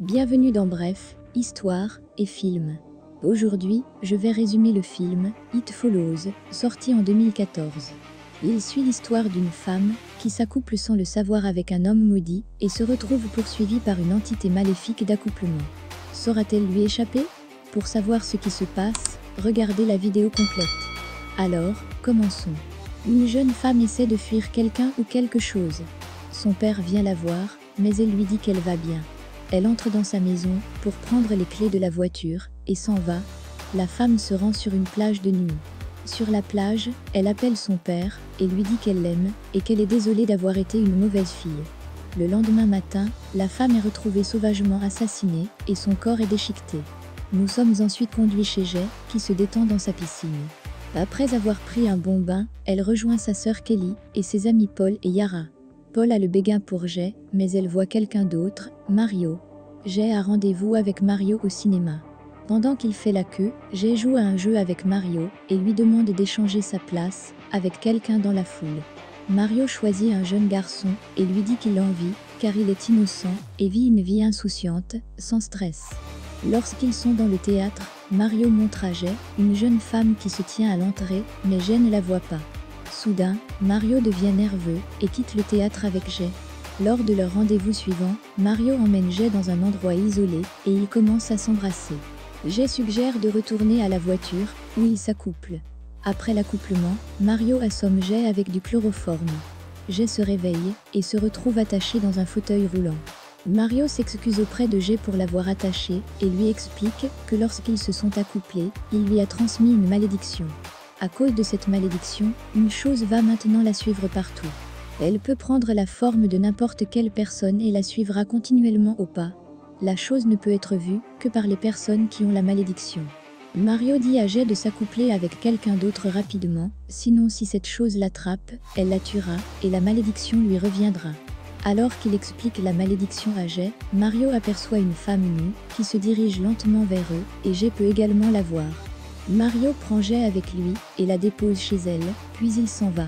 Bienvenue dans Bref, Histoire et Film. Aujourd'hui, je vais résumer le film It Follows, sorti en 2014. Il suit l'histoire d'une femme qui s'accouple sans le savoir avec un homme maudit et se retrouve poursuivie par une entité maléfique d'accouplement. Saura-t-elle lui échapper? Pour savoir ce qui se passe, regardez la vidéo complète. Alors, commençons. Une jeune femme essaie de fuir quelqu'un ou quelque chose. Son père vient la voir, mais elle lui dit qu'elle va bien. Elle entre dans sa maison pour prendre les clés de la voiture et s'en va. La femme se rend sur une plage de nuit. Sur la plage, elle appelle son père et lui dit qu'elle l'aime et qu'elle est désolée d'avoir été une mauvaise fille. Le lendemain matin, la femme est retrouvée sauvagement assassinée et son corps est déchiqueté. Nous sommes ensuite conduits chez Jay, qui se détend dans sa piscine. Après avoir pris un bon bain, elle rejoint sa sœur Kelly et ses amis Paul et Yara. Paul a le béguin pour Jay, mais elle voit quelqu'un d'autre, Mario. Jay a rendez-vous avec Mario au cinéma. Pendant qu'il fait la queue, Jay joue à un jeu avec Mario et lui demande d'échanger sa place avec quelqu'un dans la foule. Mario choisit un jeune garçon et lui dit qu'il l'envie car il est innocent et vit une vie insouciante, sans stress. Lorsqu'ils sont dans le théâtre, Mario montre à Jay une jeune femme qui se tient à l'entrée, mais Jay ne la voit pas. Soudain, Mario devient nerveux et quitte le théâtre avec Jay. Lors de leur rendez-vous suivant, Mario emmène Jay dans un endroit isolé et ils commencent à s'embrasser. Jay suggère de retourner à la voiture, où ils s'accouplent. Après l'accouplement, Mario assomme Jay avec du chloroforme. Jay se réveille et se retrouve attaché dans un fauteuil roulant. Mario s'excuse auprès de Jay pour l'avoir attaché et lui explique que lorsqu'ils se sont accouplés, il lui a transmis une malédiction. À cause de cette malédiction, une chose va maintenant la suivre partout. Elle peut prendre la forme de n'importe quelle personne et la suivra continuellement au pas. La chose ne peut être vue que par les personnes qui ont la malédiction. Mario dit à Jay de s'accoupler avec quelqu'un d'autre rapidement, sinon si cette chose l'attrape, elle la tuera et la malédiction lui reviendra. Alors qu'il explique la malédiction à Jay, Mario aperçoit une femme nue qui se dirige lentement vers eux et Jay peut également la voir. Mario prend Jay avec lui et la dépose chez elle, puis il s'en va.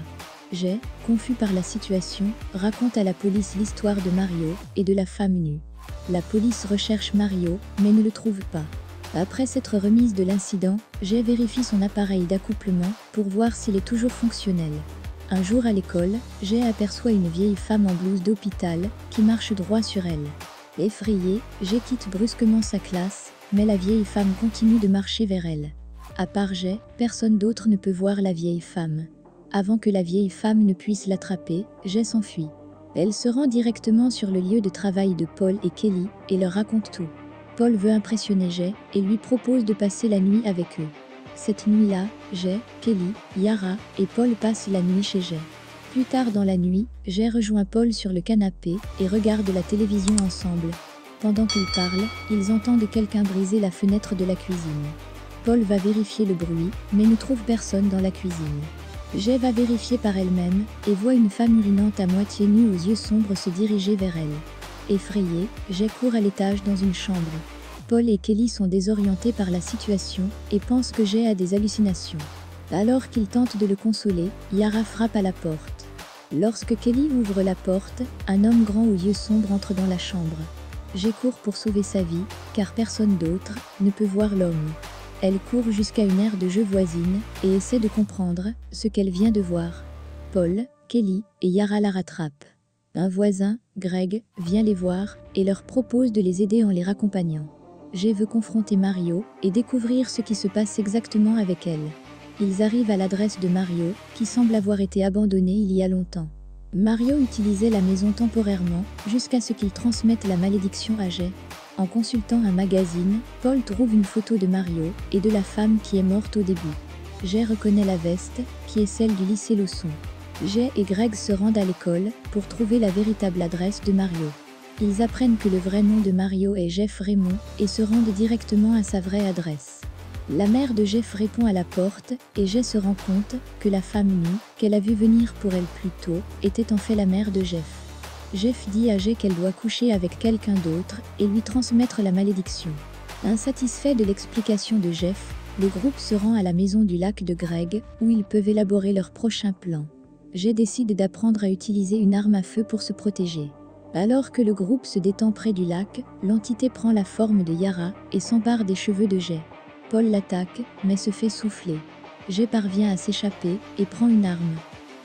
Jay, confus par la situation, raconte à la police l'histoire de Mario et de la femme nue. La police recherche Mario, mais ne le trouve pas. Après s'être remise de l'incident, Jay vérifie son appareil d'accouplement pour voir s'il est toujours fonctionnel. Un jour à l'école, Jay aperçoit une vieille femme en blouse d'hôpital qui marche droit sur elle. Effrayé, Jay quitte brusquement sa classe, mais la vieille femme continue de marcher vers elle. À part Jay, personne d'autre ne peut voir la vieille femme. Avant que la vieille femme ne puisse l'attraper, Jay s'enfuit. Elle se rend directement sur le lieu de travail de Paul et Kelly et leur raconte tout. Paul veut impressionner Jay et lui propose de passer la nuit avec eux. Cette nuit-là, Jay, Kelly, Yara et Paul passent la nuit chez Jay. Plus tard dans la nuit, Jay rejoint Paul sur le canapé et regarde la télévision ensemble. Pendant qu'ils parlent, ils entendent quelqu'un briser la fenêtre de la cuisine. Paul va vérifier le bruit, mais ne trouve personne dans la cuisine. Jay va vérifier par elle-même et voit une femme urinante à moitié nue aux yeux sombres se diriger vers elle. Effrayé, Jay court à l'étage dans une chambre. Paul et Kelly sont désorientés par la situation et pensent que Jay a des hallucinations. Alors qu'ils tentent de le consoler, Yara frappe à la porte. Lorsque Kelly ouvre la porte, un homme grand aux yeux sombres entre dans la chambre. Jay court pour sauver sa vie, car personne d'autre ne peut voir l'homme. Elle court jusqu'à une aire de jeu voisine et essaie de comprendre ce qu'elle vient de voir. Paul, Kelly et Yara la rattrapent. Un voisin, Greg, vient les voir et leur propose de les aider en les raccompagnant. Jay veut confronter Mario et découvrir ce qui se passe exactement avec elle. Ils arrivent à l'adresse de Mario, qui semble avoir été abandonnée il y a longtemps. Mario utilisait la maison temporairement jusqu'à ce qu'il transmette la malédiction à Jay, en consultant un magazine, Paul trouve une photo de Mario et de la femme qui est morte au début. Jay reconnaît la veste, qui est celle du lycée Lawson. Jay et Greg se rendent à l'école pour trouver la véritable adresse de Mario. Ils apprennent que le vrai nom de Mario est Jeff Raymond et se rendent directement à sa vraie adresse. La mère de Jeff répond à la porte et Jay se rend compte que la femme nue, qu'elle a vue venir pour elle plus tôt, était en fait la mère de Jeff. Jeff dit à Jay qu'elle doit coucher avec quelqu'un d'autre et lui transmettre la malédiction. Insatisfait de l'explication de Jeff, le groupe se rend à la maison du lac de Greg où ils peuvent élaborer leur prochain plan. Jay décide d'apprendre à utiliser une arme à feu pour se protéger. Alors que le groupe se détend près du lac, l'entité prend la forme de Yara et s'empare des cheveux de Jay. Paul l'attaque, mais se fait souffler. Jay parvient à s'échapper et prend une arme.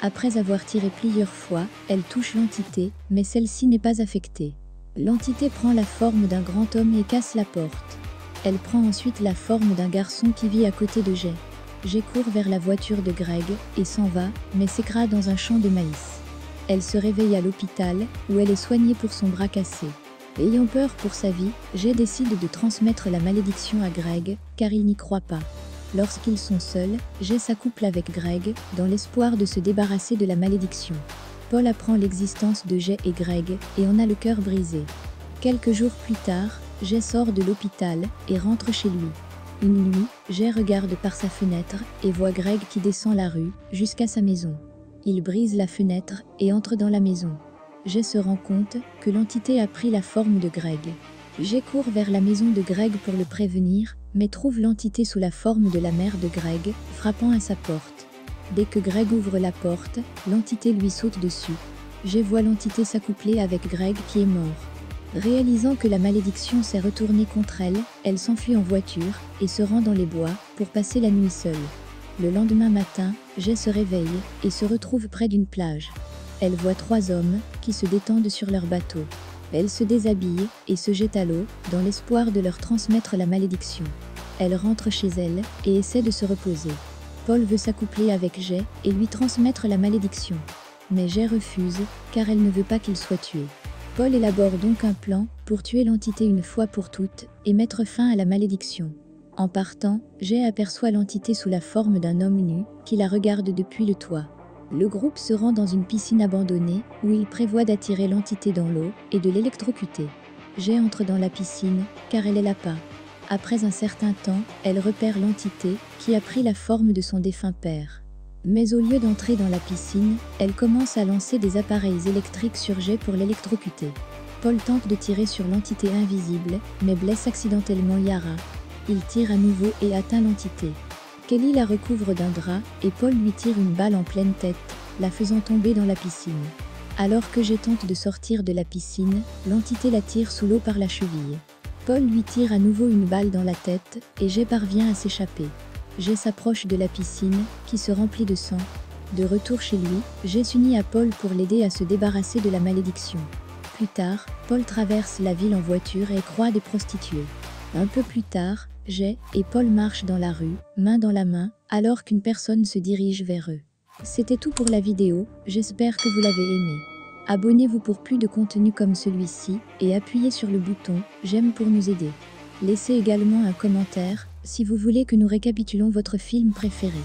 Après avoir tiré plusieurs fois, elle touche l'entité, mais celle-ci n'est pas affectée. L'entité prend la forme d'un grand homme et casse la porte. Elle prend ensuite la forme d'un garçon qui vit à côté de Jay. Jay court vers la voiture de Greg et s'en va, mais s'écrase dans un champ de maïs. Elle se réveille à l'hôpital, où elle est soignée pour son bras cassé. Ayant peur pour sa vie, Jay décide de transmettre la malédiction à Greg, car il n'y croit pas. Lorsqu'ils sont seuls, Jay s'accouple avec Greg, dans l'espoir de se débarrasser de la malédiction. Paul apprend l'existence de Jay et Greg, et en a le cœur brisé. Quelques jours plus tard, Jay sort de l'hôpital et rentre chez lui. Une nuit, Jay regarde par sa fenêtre et voit Greg qui descend la rue, jusqu'à sa maison. Il brise la fenêtre et entre dans la maison. Jay se rend compte que l'entité a pris la forme de Greg. Jay court vers la maison de Greg pour le prévenir, mais trouve l'entité sous la forme de la mère de Greg, frappant à sa porte. Dès que Greg ouvre la porte, l'entité lui saute dessus. Jay voit l'entité s'accoupler avec Greg qui est mort. Réalisant que la malédiction s'est retournée contre elle, elle s'enfuit en voiture et se rend dans les bois pour passer la nuit seule. Le lendemain matin, Jay se réveille et se retrouve près d'une plage. Elle voit trois hommes qui se détendent sur leur bateau. Elle se déshabille et se jette à l'eau dans l'espoir de leur transmettre la malédiction. Elle rentre chez elle et essaie de se reposer. Paul veut s'accoupler avec Jay et lui transmettre la malédiction. Mais Jay refuse car elle ne veut pas qu'il soit tué. Paul élabore donc un plan pour tuer l'entité une fois pour toutes et mettre fin à la malédiction. En partant, Jay aperçoit l'entité sous la forme d'un homme nu qui la regarde depuis le toit. Le groupe se rend dans une piscine abandonnée où il prévoit d'attirer l'entité dans l'eau et de l'électrocuter. Jay entre dans la piscine car elle est là pas. Après un certain temps, elle repère l'entité qui a pris la forme de son défunt père. Mais au lieu d'entrer dans la piscine, elle commence à lancer des appareils électriques sur Jay pour l'électrocuter. Paul tente de tirer sur l'entité invisible, mais blesse accidentellement Yara, il tire à nouveau et atteint l'entité. Kelly la recouvre d'un drap et Paul lui tire une balle en pleine tête, la faisant tomber dans la piscine. Alors que Jay tente de sortir de la piscine, l'entité la tire sous l'eau par la cheville. Paul lui tire à nouveau une balle dans la tête et Jay parvient à s'échapper. Jay s'approche de la piscine, qui se remplit de sang. De retour chez lui, Jay s'unit à Paul pour l'aider à se débarrasser de la malédiction. Plus tard, Paul traverse la ville en voiture et croit des prostituées. Un peu plus tard, Jay et Paul marchent dans la rue, main dans la main, alors qu'une personne se dirige vers eux. C'était tout pour la vidéo, j'espère que vous l'avez aimé. Abonnez-vous pour plus de contenu comme celui-ci et appuyez sur le bouton j'aime pour nous aider. Laissez également un commentaire si vous voulez que nous récapitulons votre film préféré.